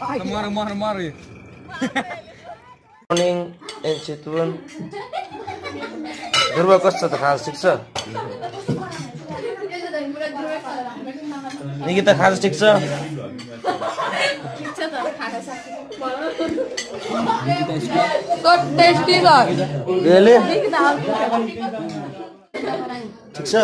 मर मर मर मर्निङ एन चितवन ध्रुव कस्तो छ खाजा ठिक छ निकिता खाजा ठिक छ टेस्टी छ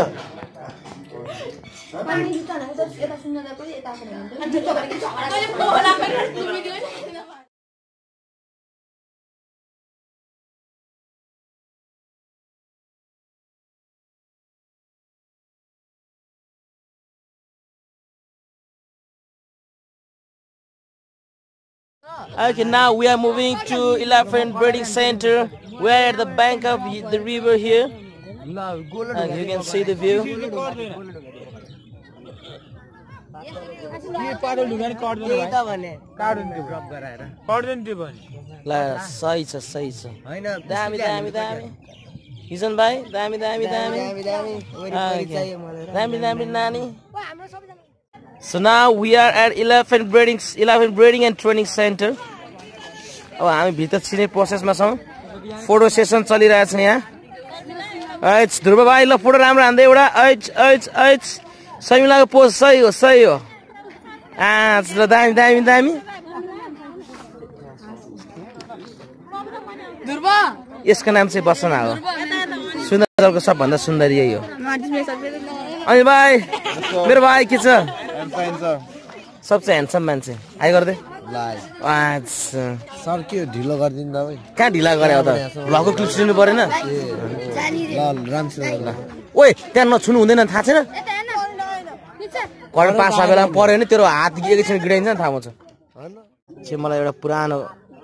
Okay, now we are moving to Elephant Breeding Center. We are at the bank of the river here. And you can see the view. ल सही छ सही छ दामी दामी दामी किसन भाइ दामी दामी दामी. दामी दामी नानी So now we are at Elephant Breeding Elephant Breeding and Training Center. अब हामी भित्र छिर्ने प्रोसेसमा छौँ फोटो सेसन चलिरहेछ यहाँ ध्रुव भाइ ल फोटो राम्रो हान्दै एउटा ऐच ऐच ऐच समिलाको पोज सही हो सही हो आच ल दामी दामी दामी यसको नाम चाहिँ बसना हो। सुन्दरको सबभन्दा सुन्दरी यही हो। अनि भाइ मेरो भाइ के छ? सबसे ह्यान्डसम मान्छे। आइ गर्दै। सर के ढिलो गरिदिनु तपाईँ कहाँ ढिला गरे त? भ्लगको क्लिप्स लिनु परेन ल राम्रोसित ल ओए त्यहाँ नछुनु हुँदैन थाहा छैन? करेन्ट पास बेला पऱ्यो भने तेरो हात एकैछिन गिडाइन्छ नि थाहा पाउँछ। चाहिँ मलाई एउटा पुरानो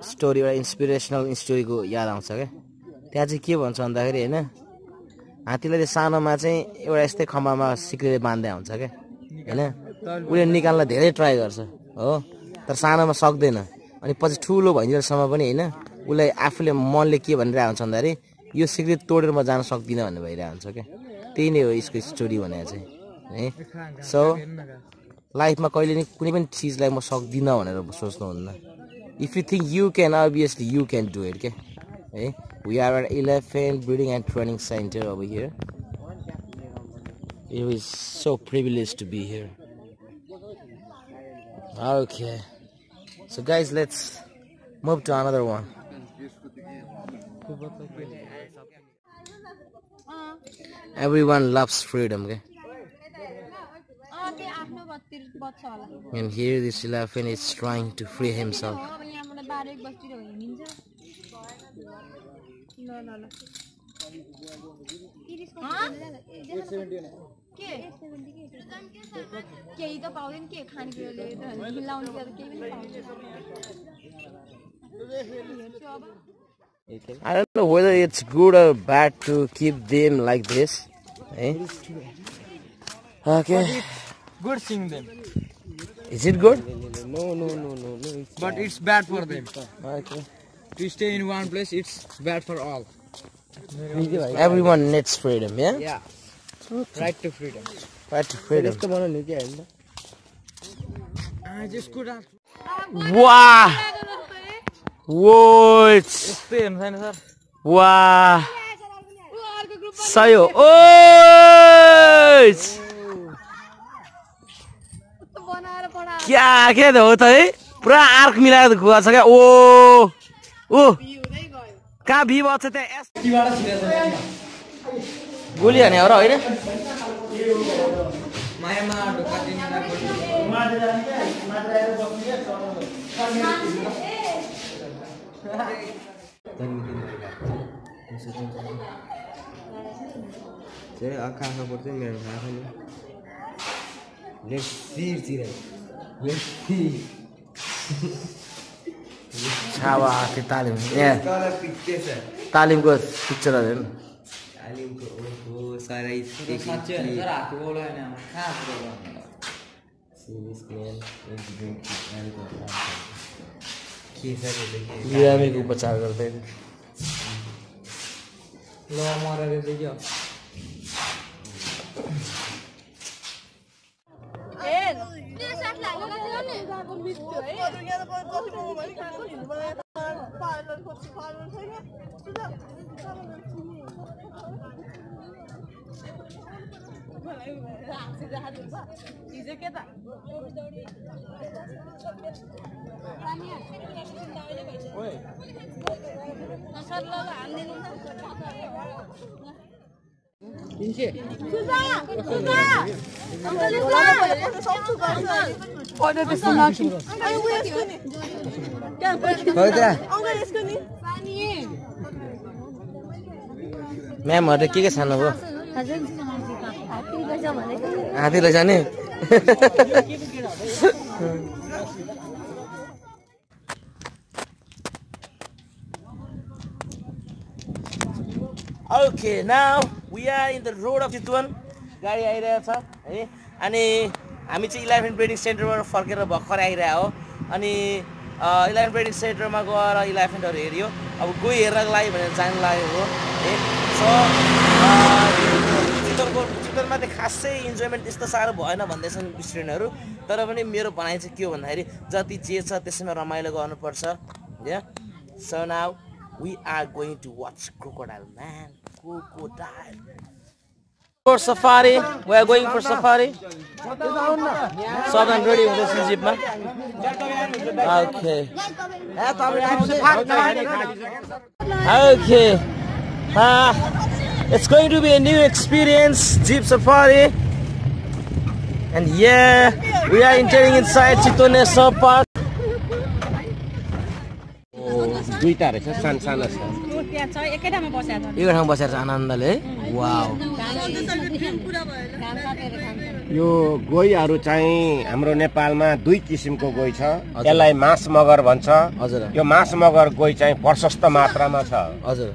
स्टोरी एउटा इन्सपिरेसनल स्टोरीको याद आउँछ क्या त्यहाँ चाहिँ के भन्छ भन्दाखेरि होइन हात्तीलाई सानोमा चाहिँ एउटा यस्तै खम्बामा सिक्रेले बाँध्दै हुन्छ क्या होइन? उसले निकाल्न धेरै ट्राई गर्छ हो? तर सानोमा सक्दैन। अनि पछि ठुलो भइन्जेलसम्म पनि होइन उसलाई आफूले मनले के भनिरहेको हुन्छ भन्दाखेरि यो सिक्रेट तोडेर म जान सक्दिनँ भन्ने भइरहेको हुन्छ क्या त्यही नै हो यसको स्टोरी भने चाहिँ। है सो लाइफमा कहिले नि कुनै पनि चिजलाई म सक्दिनँ भनेर सोच्नुहुन्न if you think you can obviously you can do it के है we are at elephant breeding and training centre over here It was so privileged to be here. Okay. So guys, let's move to another one. Everyone loves freedom, okay? And here this elephant is trying to free himself. अब यहाँबाट बाह्र एक बजीतिर हिँडिन्छ ल ल ल के केही त पाउँदैन के खानेकुराले त मिलाउने त केही पनि पाउँदैन हेर्छु अब I don't know whether it's good or bad to keep them like this. Eh? Okay. Good seeing them. Is it good? No, no, no, no, no. It's but it's bad for them. Okay. To stay in one place, it's bad for all. Everyone needs freedom, yeah? Yeah. Okay. Right to freedom. Right to freedom. I Wow! Whoa, it's... Wow! Sayo! Oh! क्या क्या हो त है? पुरा arc मिलाएर गएको छ क्या? ओ ओ। कहाँ भी भएको छ त्यहाँ? गोली हाने हो र होइन? चाहिँ आँखा आँखा पर्छ मेरो नि लेट्स सी चिराइ लेट्स सी छावा त्यो तालिम यहाँ तल पिक्चर छ तालिमको पिक्चरहरू हेर्नु तालिमको ओहो सराई साँच्चै होइन सर हातको गोलो होइन कहाँ हातको गोलो के छ त्यो चाहिँ के बिरामीको उपचार गर्दै ल मरेर चाहिँ क्या थियो है हिजो के त सर ल म्यामहरूले के के भनेको हात्ती लैजाने okay now we are in the road of Chitwan गाडी आइरहेको छ है अनि हामी चाहिँ इलेभेन ब्रेडिङ सेन्टरबाट फर्केर भर्खर आइरहेको हो अनि इलेभेन ब्रेडिङ सेन्टरमा गएर इलेभेन्टहरू हेऱ्यो अब गई हेर्नको लागि भनेर जानु लागेको हो है। सो चाहिँ खासै इन्जोयमेन्ट त्यस्तो साह्रो भएन भन्दैछन् स्टुडेन्टहरू। तर पनि मेरो भनाइ चाहिँ के हो भन्दाखेरि जति जे छ त्यसैमा रमाइलो गर्नुपर्छ या। So now we are going to watch crocodile man. Crocodile. for safari we are going for safari सबजना रेडी हुँदैछ जिपमा okay okay it's going to be a new experience jeep safari and yeah we are entering inside Chitto National Park दुईवटा रहेछ सानो सानो छ त्यहाँ छ एकै ठाउँमा बसेको छ यो ठाउँमा बसेर चाहिँ आनन्दले यो गोहीहरू चाहिँ हाम्रो नेपालमा दुई किसिमको गोही छ। यसलाई मास मगर भन्छ। हजुर। यो मास मगर गोही चाहिँ प्रशस्त मात्रामा छ। हजुर।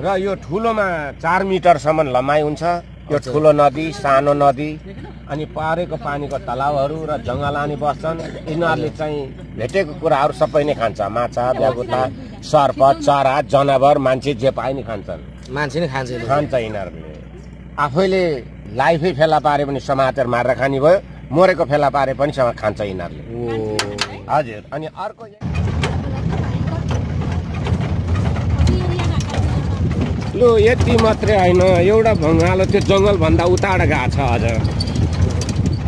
र यो ठुलोमा चार मिटरसम्म लम्बाइ हुन्छ। यो। ठुलो नदी सानो नदी अनि परेको पानीको तलाउहरू र जङ्गलानी बस्छन्। यिनीहरूले चाहिँ भेटेको कुराहरू सबै नै खान्छ। माछा ब्यागुता सर्प चरा जनावर मान्छे जे पाए नि खान्छन्। मान्छे नै खान्छ। खान्छ यिनीहरूले। आफैले लाइफै फेला पारे पनि समातेर मारेर खाने भयो। मरेको फेला पारे पनि खान्छ यिनीहरूले। हजुर अनि अर्को लु यति मात्रै होइन। एउटा भङ्गालो त्यो जङ्गलभन्दा उताबाट गएको छ अझ।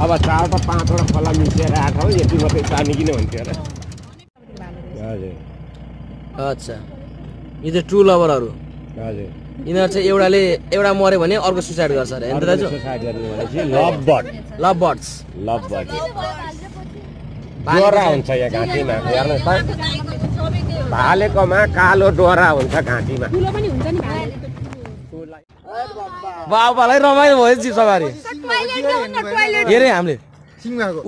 अब चारवटा पाँचवटा खोला मिसिएर आएको हो यति मात्रै पानी किन हुन्थ्यो र? हजुर। अच्छा। यो चाहिँ ट्रु लभरहरू हजुर। यिनीहरू चाहिँ एउटाले एउटा मऱ्यो भने अर्को सुसाइड गर्छ अरे love bird love birds. Love bird डोरा हुन्छ यहाँ घाँटीमा हेर्नुहोस् त भालेकोमा कालो डोरा हुन्छ घाँटीमा। बाबालाई रमाइलो भयो जिप सवारी हेरेँ हामीले?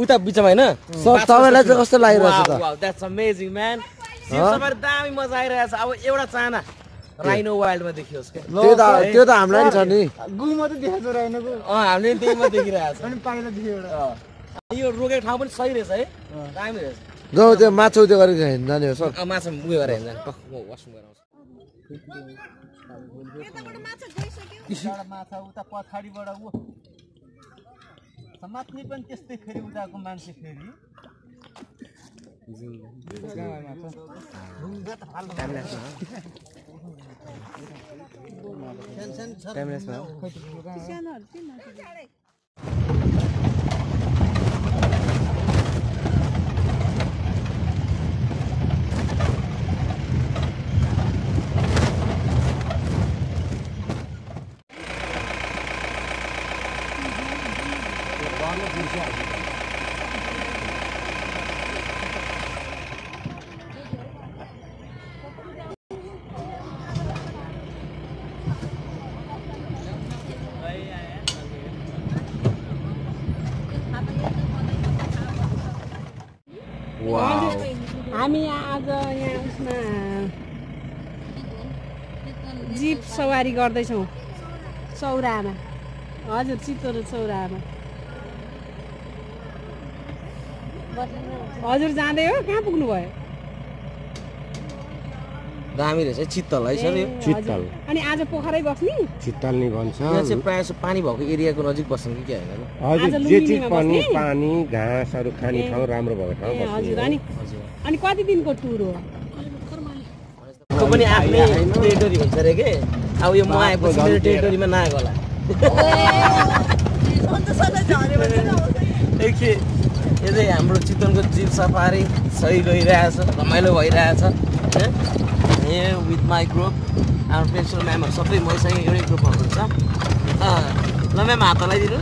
उता बिचमा होइन? तपाईँलाई चाहिँ कस्तो लागिरहेछ त? द्याट्स अमेजिङ म्यान जिप सवारी दामी मजा आइरहेछ। अब एउटा चाहना राइनो वाइल्डमा देखियोस् त्यो त त्यो त हामीलाई नि छ नि। अँ हामीले नि त्यही मात्रै देखिरहेको छ। यो रोकेको ठाउँ पनि सही रहेछ है। दामी रहेछ। जाउँ त्यो माछा उयो गरेको हिँड्दा नि हो सर। अँ, माछा उयो गरेर म वासरुम आउँछु। माछा उता पछाडिबाट ऊ समात्ने पनि त्यस्तै फेरि उताको मान्छे फेरि। हामी आज यहाँ उसमा जिप सवारी गर्दैछौँ। चौरामा हजुर चितवन चौरामा हजुर जाँदै हो? कहाँ पुग्नुभयो? दामी रहेछ चित्तल है सर यो चित्तल। अनि आज पोखरै बस्ने? चित्तल नि भन्छ। यहाँ चाहिँ प्रायः जस्तो पानी भएको एरियाको नजिक बस्छन् कि क्या होइन हजुर जे चिज पनि? पानी घाँसहरू खाने ठाउँ राम्रो भएको ठाउँ हजुर। अनि अनि कति दिनको टुर हो? त्यो पनि आफ्नै टेरिटोरी हुन्छ अरे के? अब यो म आएपछि मेरो टेरिटोरीमा नआएको होला एकखेप यो चाहिँ हाम्रो चितवनको जिप सफारी सही गइरहेछ रमाइलो भइरहेछ होइन ए विथ माई ग्रुप हाम्रो प्रिन्सिपल म्यामहरू सबै मसँग एउटै ग्रुपमा हुनुहुन्छ अँ, ल म्याम हात हलाइदिनु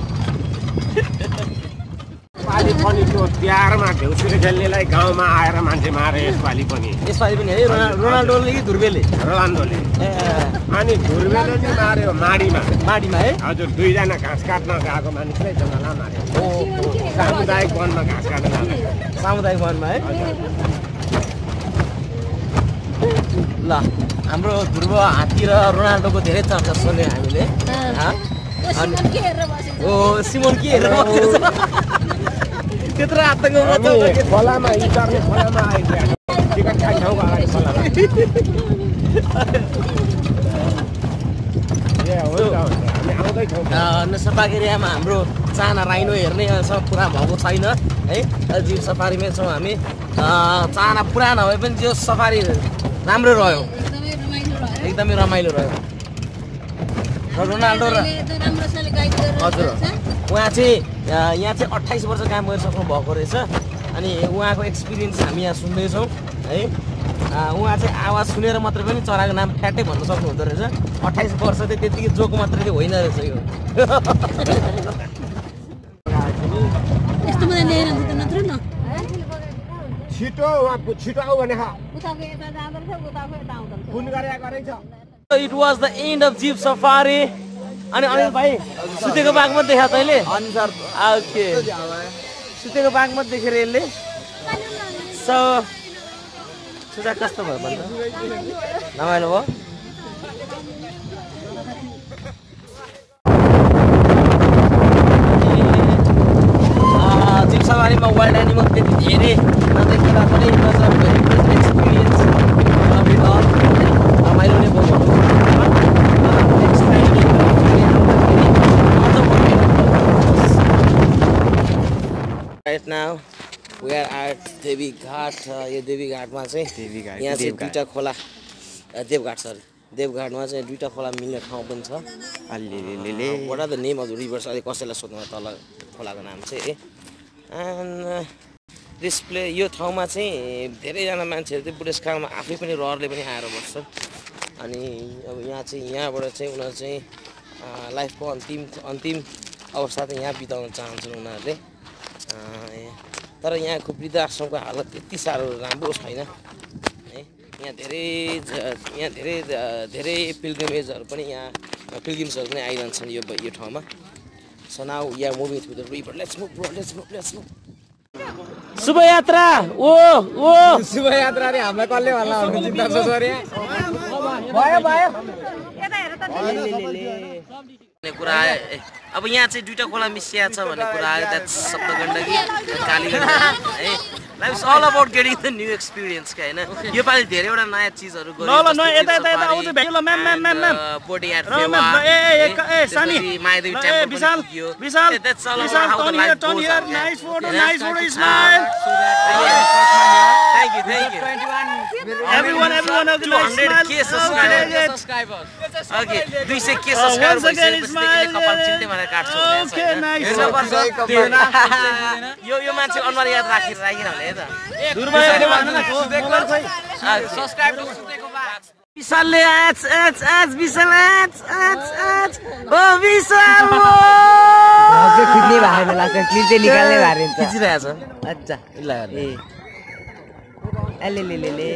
यसपालि पनि त्यो तिहारमा देउसुरे खेल्नेलाई गाउँमा आएर मान्छे मारे यसपालि पनि। यसपालि पनि है रोना रोनाल्डोले कि धुर्बेले रोलान्डोले ए अनि धुर्वेले नि मार्यो माडीमा। माडीमा है? हजुर दुईजना घाँस काट्न गएको मानिसलाई जङ्गलमा मार्यो। सामुदायिक वनमा घाँस काट्न सामुदायिक वनमा है? ल हाम्रो ध्रुव हात्ती र रोनाल्डोको धेरै चर्चा सुन्यौँ हामीले हँ? सिमोन के हेरेर बसेको छ? त्यत्रो आतङ्क खोलामा खोलामा टिकट ठाउँको अगाडि खोलामा नसपाक एरियामा हाम्रो चाना राइनो हेर्ने अहिलेसम्म पुरा भएको छैन है जीव सफारीमै छौँ हामी चाना पुरा नभए पनि त्यो सफारी राम्रो रह्यो एकदमै रमाइलो रह्यो रोनाल्डो र हजुर। उहाँ चाहिँ यहाँ चाहिँ अट्ठाइस वर्ष काम गरिसक्नु भएको रहेछ। अनि उहाँको एक्सपिरियन्स हामी यहाँ सुन्दैछौँ है। उहाँ चाहिँ आवाज सुनेर मात्रै पनि चराको नाम ठ्याट्टै भन्न सक्नुहुँदो रहेछ। अट्ठाइस वर्ष चाहिँ त्यतिकै जोक मात्रै चाहिँ होइन रहेछ यो। छिटो उहाँ छिटो आऊ भने फोन गरेर गरेछ। It was the end of jeep safari अनि अनिल भाइ सुतेको बाघमा देखा तैँले ओके सुतेको बाघमा देखेर यसले सो सुजा कस्तो भयो भन्दा रमाइलो भयो जिप सवारीमा वाइल्ड एनिमल त्यति धेरै नदेखेर पनि एक्सपिरियन्स रमाइलो नै भयो right now. We are Devi Ghat यो देवी घाटमा चाहिँ यहाँ चाहिँ। दुईवटा खोला देवघाट सरी देवघाटमा चाहिँ दुईवटा खोला मिल्ने ठाउँ पनि छ। What are the name of the rivers अहिले कसैलाई सोध्नु तल खोलाको नाम चाहिँ है। एन्ड डिस्प्ले यो ठाउँमा चाहिँ धेरैजना मान्छेहरू चाहिँ बुढेसकालमा आफै पनि रहरले पनि आएर बस्छन्। अनि अब यहाँ चाहिँ यहाँबाट चाहिँ उनीहरू चाहिँ लाइफको अन्तिम अन्तिम अवस्था चाहिँ यहाँ बिताउन चाहन्छन् उनीहरूले। तर यहाँको वृद्धाश्रमको हालत त्यति साह्रो राम्रो छैन है यहाँ धेरै यहाँ धेरै धेरै पिलग्रिमेजहरू पनि यहाँ पिलग्रिम्सहरू पनि आइरहन्छन् यो यो ठाउँमा so now yeah moving through the river let's move bro let's move let's move शुभ यात्रा ओ ओ शुभ यात्रा रे हामीलाई कसले भन्ला भन्ने चिन्ता छ सर भयो भयो भन्ने कुरा आयो ए, अब यहाँ चाहिँ दुइटा खोला मिसिया छ भन्ने कुरा आयो द्याट सप्त गण्डकी काली गण्डकी है। Life is all about getting the new experience क्या होइन? योपालि धेरैवटा नयाँ चिजहरू न यता यता एभ्रीवन ओके नाइस 200 के. Okay, 200 के again, भइसकेपछि कपाल चिन्ते भनेर काट्छु पर्छ। यो यो मान्छे अनुहार याद राखेर राखिरहने है त दुर्बल मोबाइल खोइ विशालले आच आच आच विशाल आच आच आच ओ विशाल खिच्ने भएको लाग्छ क्लिप चाहिँ निकाल्ने हुन्छ खिचिरहेछ अच्छा। ल ले ले ले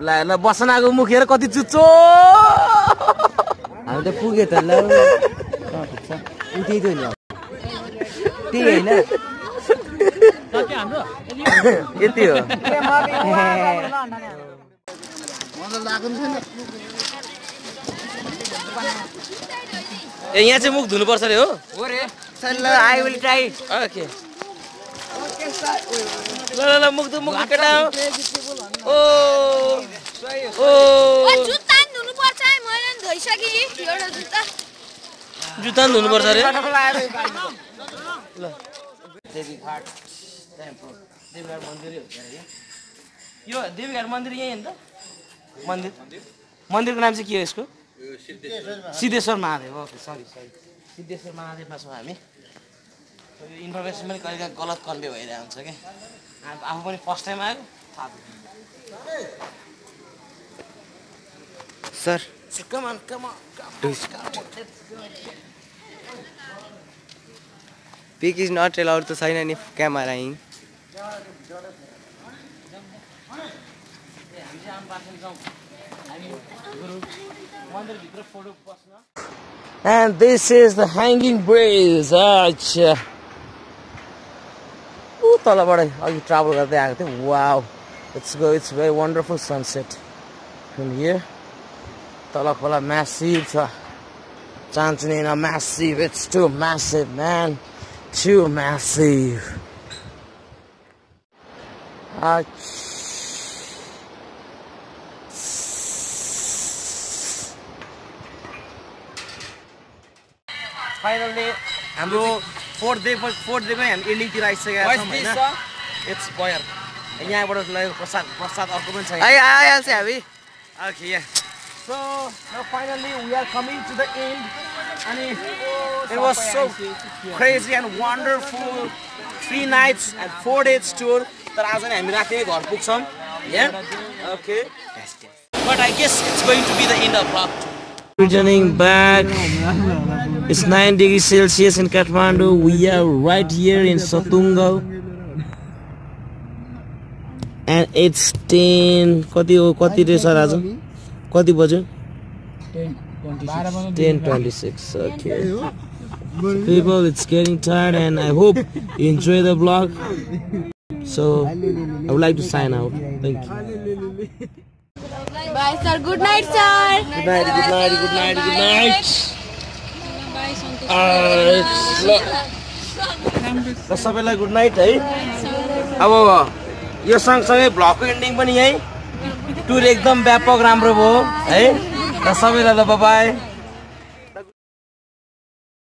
ल ल बसनाको मुख हेर कति चुच्चो। हामी त पुग्यो त ल। नि। त्यही होइन। यति हो। ए यहाँ चाहिँ मुख धुनुपर्छ अरे हो। ल आई विल ट्राई ओके। ल ल ल मुख मुख केटा हो। ओ ओ। जुत्ता नि धुनुपर्छ है मैले नि धोइसकेँ। एउटा जुत्ता। जुत्ता पनि धुनुपर्छ अरे। ल देवीघाट टेम्पल देवीघाट मन्दिरै हो यो यो देवीघाट मन्दिर यहीँ हो नि त? मन्दिर। मन्दिरको नाम चाहिँ के हो यसको? Siddheshwar Mahadev. Okay sorry sorry. Siddheshwar महादेवमा छौँ हामी। इन्फर्मेसन पनि कहिले काहीँ गलत कन्भे भइरहेको हुन्छ कि आफ- पनि फर्स्ट टाइम आएको? थाहा sir. Pic is not allowed त छैन नि क्यामेरा यहीँ And this is the hanging bridge. अच्छा। ऊ तलबाट अघि ट्राभल गर्दै आएको थिएँ। Wow it's go it's very wonderful sunset from here तल खोला म्यासिभ छ चान्चुनेना massive it's too massive man too massive finally हाम्रो फोर्थ डे फोर्थ डेमा हामी इडलीतिर आइसकेका छौँ होइन इट्स बयर यहाँबाट लगेको प्रसाद प्रसाद अर्को पनि छ आइहाल्छ हामी ओके यहाँ so finally we are coming to the end अनि it was so crazy and wonderful three nights and four days tour तर आज नै हामी राखे घर पुग्छौँ यहाँ okay but I guess it's going to be the end of returning back It's 9 degrees Celsius in Kathmandu. We are right here in Sotungo. And it's 10 कति हो कति रहेछ सर आज कति बज्यो ten twenty six okay people it's getting tired and I hope you enjoy the vlog so I would like to sign out thank you bye sir good night sir good night good night good night good night ल सबैलाई good night है अब यो सँगसँगै भ्लगको ending पनि यहीँ tour एकदम व्यापक राम्रो भयो है र सबैलाई ल बाई